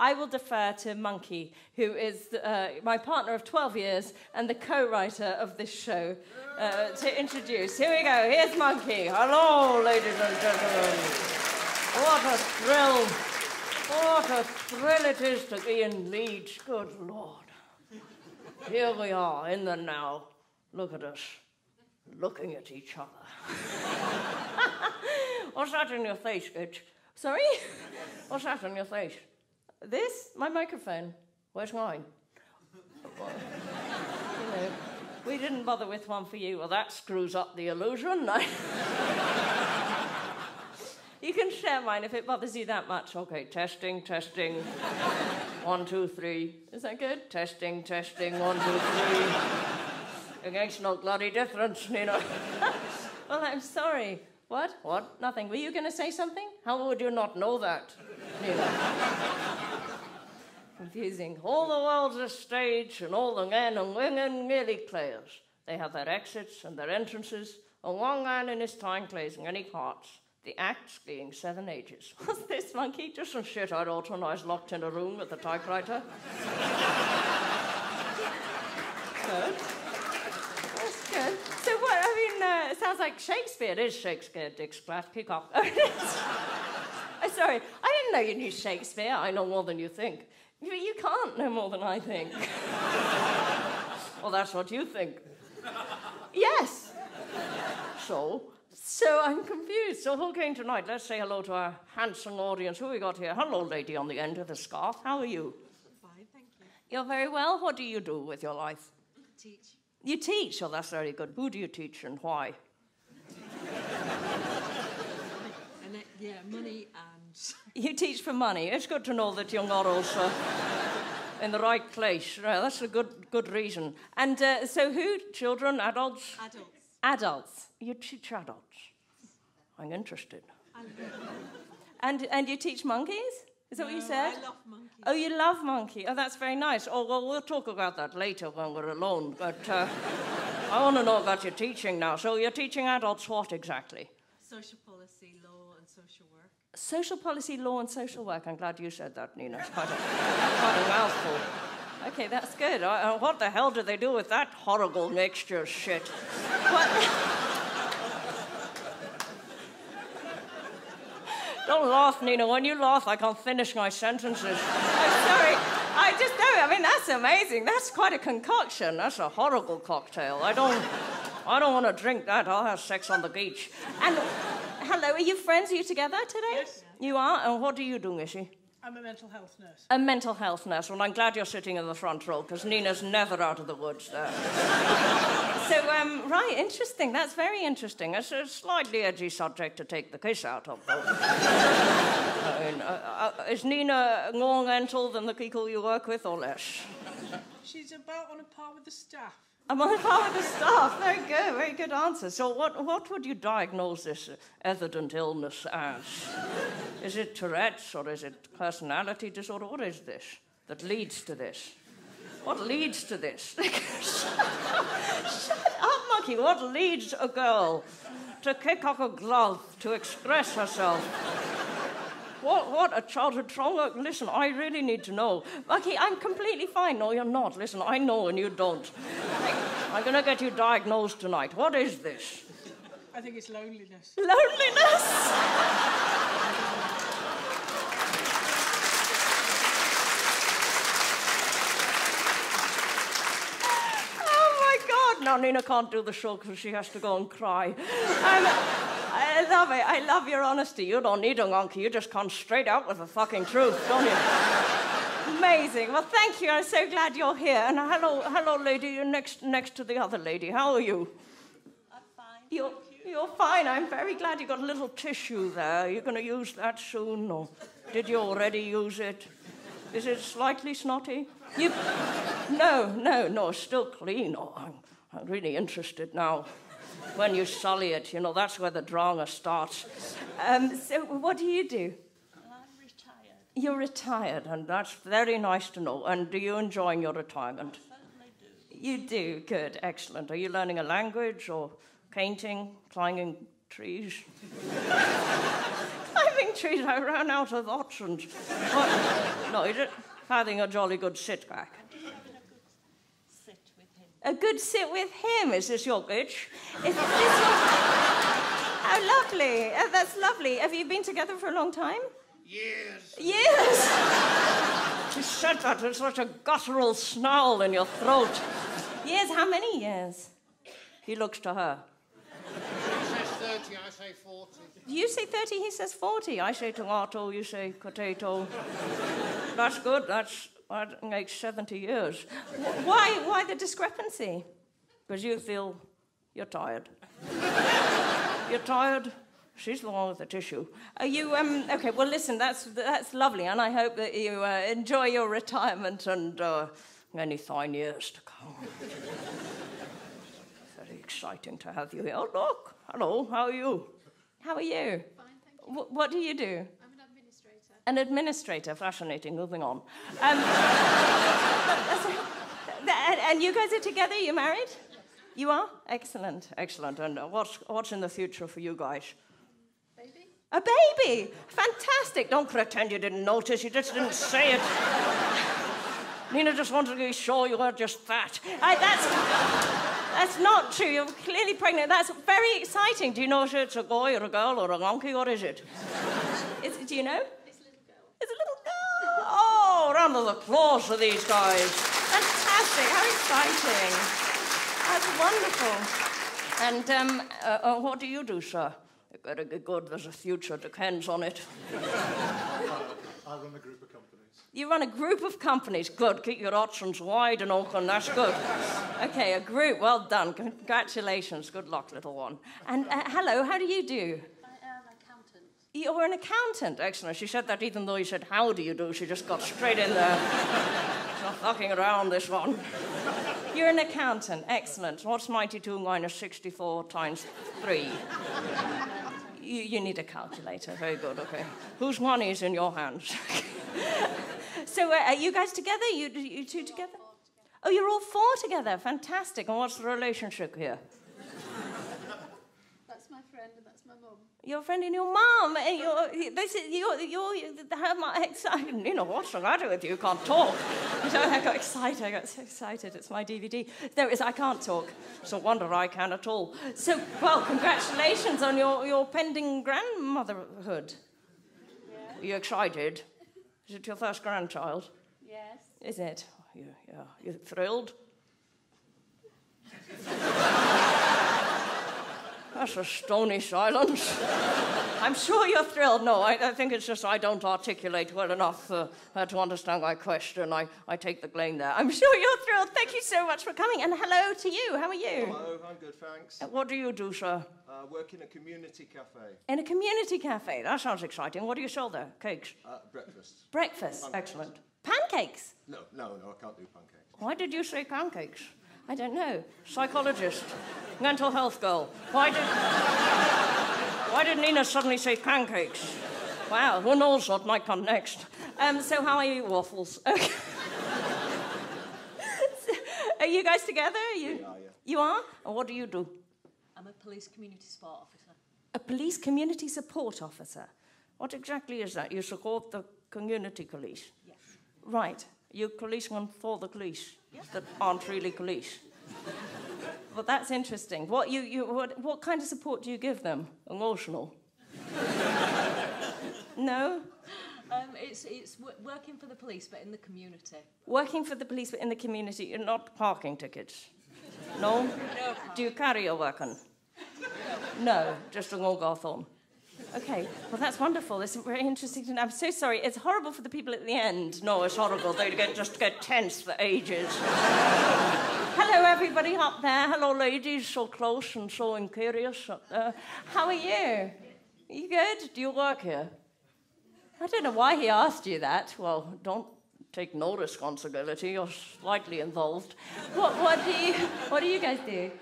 I will defer to Monkey, who is uh, my partner of 12 years and the co writer of this show, uh, to introduce. Here we go. Here's Monkey. Hello, ladies and gentlemen. What a thrill. What a thrill it is to be in Leeds. Good Lord. Here we are in the now. Look at us, looking at each other. What's that in your face, bitch? Sorry? What's that on your face? This? My microphone. Where's mine? you know, we didn't bother with one for you. Well, that screws up the illusion. you can share mine if it bothers you that much. Okay, testing, testing. one, two, three. Is that good? Testing, testing. One, two, three. It makes no bloody difference, you know. well, I'm sorry. What? What? Nothing. Were you going to say something? How would you not know that? You know confusing. All the world's a stage, and all the men and women merely players. They have their exits and their entrances, and one man in his time plays many parts. The acts being seven ages. What's this monkey? Just some shit I'd ought when I was locked in a room with a typewriter. good. That's good. So what? I mean, uh, it sounds like Shakespeare. It is Shakespeare. Dick Splat. Kick off. I'm sorry. I didn't know you knew Shakespeare. I know more than you think. You, you can't know more than I think. well, that's what you think. Yes. So, so I'm confused. So who came tonight? Let's say hello to our handsome audience. Who we got here? Hello, lady on the end of the scarf. How are you? Fine, thank you. You're very well. What do you do with your life? Teach. You teach. Oh, that's very good. Who do you teach and why? And it, yeah, money uh, and. You teach for money. It's good to know that young Orrell's uh, in the right place. Right, that's a good good reason. And uh, so, who? Children, adults? Adults. Adults. You teach adults. I'm interested. And and you teach monkeys? Is that what you said? I love monkeys. Oh, you love monkey. Oh, that's very nice. Oh, well, we'll talk about that later when we're alone. But uh, I want to know about your teaching now. So you're teaching adults what exactly? Social policy, law, and social work. Social policy, law, and social work. I'm glad you said that, Nina. It's quite a, quite a mouthful. Okay, that's good. Uh, what the hell do they do with that horrible mixture of shit? Don't laugh, Nina. When you laugh, I can't finish my sentences. I'm sorry. I just know. I mean, that's amazing. That's quite a concoction. That's a horrible cocktail. I don't. I don't want to drink that. I'll have sex on the beach. And hello, are you friends? Are you together today? Yes. You are. And what do you do, Missy? I'm a mental health nurse. A mental health nurse. Well, I'm glad you're sitting in the front row because Nina's never out of the woods there. so, um, right, interesting. That's very interesting. It's a slightly edgy subject to take the kiss out of. I mean, uh, uh, is Nina more mental than the people you work with, or less? She's about on a par with the staff. I'm on par with the staff. Very good, very good answer. So, what, what would you diagnose this evident illness as? Is it Tourette's or is it personality disorder? What is this that leads to this? What leads to this? Shut up, monkey. What leads a girl to kick off a glove to express herself? What, what a childhood trauma? Listen, I really need to know. Bucky, I'm completely fine. No, you're not. Listen, I know and you don't. I'm going to get you diagnosed tonight. What is this? I think it's loneliness. Loneliness? Oh my God! Now Nina can't do the show because she has to go and cry. Um, I love it. I love your honesty. You don't need a monkey. You just come straight out with the fucking truth, don't you? Amazing. Well, thank you. I'm so glad you're here. And hello, hello, lady. You're next next to the other lady. How are you? I'm fine. You're, you're fine. I'm very glad you got a little tissue there. You're going to use that soon, or did you already use it? Is it slightly snotty? You... No, no, no, still clean. Oh, I'm, I'm really interested now. When you sully it, you know, that's where the drama starts. Um, so, what do you do? You're retired, and that's very nice to know. And are you enjoying your retirement? Certainly do. You do, good, excellent. Are you learning a language or painting, climbing trees? climbing trees. I ran out of options. But, no, you just having a jolly good sit back. Sit with him. A good sit with him. Is this your bitch? Is this your... How lovely. Oh, that's lovely. Have you been together for a long time? Years. Years. you said that with such a guttural snarl in your throat. Years? How many years? He looks to her. He says 30, I say 40. You say 30, he says 40. I say tomato, you say potato. That's good. That's that makes 70 years. Why, why the discrepancy? Because you feel you're tired. you're tired. She's the one with the tissue. Are you um, okay? Well, listen, that's that's lovely, and I hope that you uh, enjoy your retirement and uh, many fine years to come. Very exciting to have you here. Oh, look, hello. How are you? How are you? Fine, thank you. Wh- what do you do? I'm an administrator. An administrator. Fascinating. Moving on. Um, and, and you guys are together? You're married? You are? Excellent. Excellent. And uh, what's, what's in the future for you guys? A baby! Fantastic! Don't pretend you didn't notice, you just didn't say it. Nina just wanted to be sure you weren't just fat. I, that's, that's not true. You're clearly pregnant. That's very exciting. Do you know if it's a boy or a girl or a monkey? What is it? Is, it do you know? It's a little girl. It's a little girl. Oh, round of applause for these guys. Fantastic. How exciting. That's wonderful. And um, uh, uh, what do you do, sir? You better get good. There's a future depends on it. I run a group of companies. You run a group of companies. Good. Keep your options wide and open. That's good. Okay, a group. Well done. Congratulations. Good luck, little one. And uh, hello, how do you do? I am an accountant. You're an accountant. Excellent. She said that even though you said, How do you do? She just got straight in there. She's not fucking around, this one. You're an accountant. Excellent. What's 92 minus 64 times 3? You, you need a calculator. Very good. Okay. Whose money is in your hands? so, uh, are you guys together? You, you two together? Oh, you're all four together. Fantastic. And what's the relationship here? That's my friend and that's my mum. Your friend and your mum, and you're, this is, you're, you're, how my excited. You know, what's the matter with you? You can't talk. So I got excited. I got so excited. It's my DVD. There is, I can't talk. It's a wonder I can at all. So, well, congratulations on your, your pending grandmotherhood. Yeah. Are you excited? Is it your first grandchild? Yes. Is it? Oh, you, yeah. You thrilled? That's a stony silence. I'm sure you're thrilled. No, I, I think it's just I don't articulate well enough uh, uh, to understand my question. I, I take the blame there. I'm sure you're thrilled. Thank you so much for coming. And hello to you. How are you? Hello, I'm good, thanks. Uh, What do you do, sir? Uh, work in a community cafe. In a community cafe. That sounds exciting. What do you sell there? Cakes? Uh, breakfast. Breakfast. Excellent. Pancakes? No, no, no, I can't do pancakes. Why did you say pancakes? I don't know. Psychologist, mental health girl. Why did Why did Nina suddenly say pancakes? Wow, who knows what might come next? Um, so how are you, waffles? Okay. are you guys together? Are you? We are, yeah. You are? And what do you do? I'm a police community support officer. A police community support officer. What exactly is that? You support the community police. Yes. Right. You policemen for the police that aren't really police. well, that's interesting. What, you, you, what, what kind of support do you give them? Emotional? no? Um, it's it's w- working for the police, but in the community. Working for the police but in the community, you're not parking tickets? No? No. Do you carry a weapon? No, just an a Golgothon. Okay, well, that's wonderful. It's very interesting. I'm so sorry. It's horrible for the people at the end. No, it's horrible. They get, just get tense for ages. Hello, everybody up there. Hello, ladies. So close and so imperious up there. How are you? You good? Do you work here? I don't know why he asked you that. Well, don't take no responsibility. You're slightly involved. What, what, do, you, what do you guys do?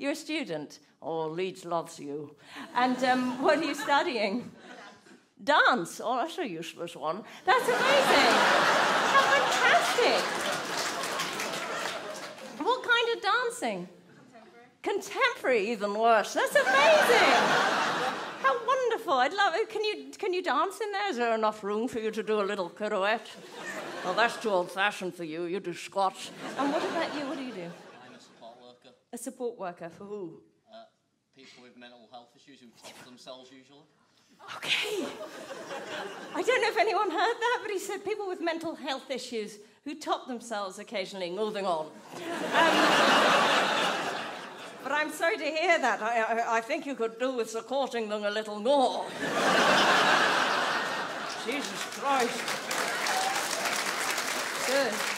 You're a student. Oh, Leeds loves you. And um, what are you studying? Dance. Oh, that's a useless one. That's amazing. How fantastic. What kind of dancing? Contemporary. Contemporary, even worse. That's amazing. How wonderful. I'd love it. Can you, can you dance in there? Is there enough room for you to do a little pirouette? Well, that's too old fashioned for you. You do squats. And what about you? What do you do? I'm a support worker. A support worker for who? Uh, people with mental health issues who top themselves usually. Okay. I don't know if anyone heard that, but he said people with mental health issues who top themselves occasionally. Moving on. Um, but I'm sorry to hear that. I, I, I think you could do with supporting them a little more. Jesus Christ. Good.